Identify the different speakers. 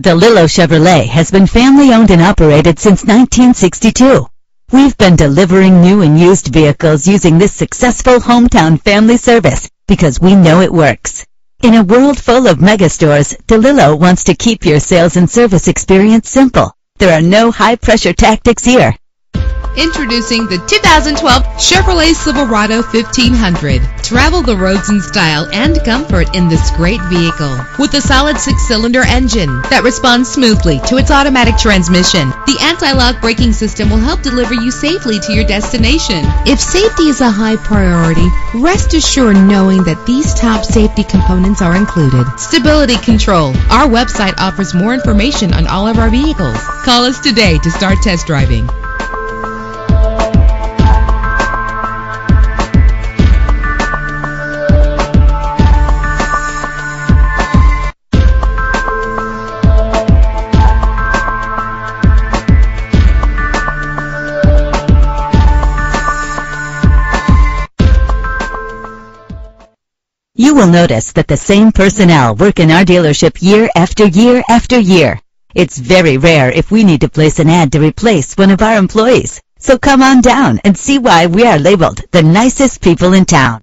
Speaker 1: DeLillo Chevrolet has been family owned and operated since 1962. We've been delivering new and used vehicles using this successful hometown family service because we know it works. In a world full of megastores, DeLillo wants to keep your sales and service experience simple. There are no high-pressure tactics here.
Speaker 2: Introducing the 2012 Chevrolet Silverado 1500. Travel the roads in style and comfort in this great vehicle. With a solid six-cylinder engine that responds smoothly to its automatic transmission, the anti-lock braking system will help deliver you safely to your destination. If safety is a high priority, rest assured knowing that these top safety components are included. Stability control. Our website offers more information on all of our vehicles. Call us today to start test driving.
Speaker 1: You will notice that the same personnel work in our dealership year after year after year. It's very rare if we need to place an ad to replace one of our employees. So come on down and see why we are labeled the nicest people in town.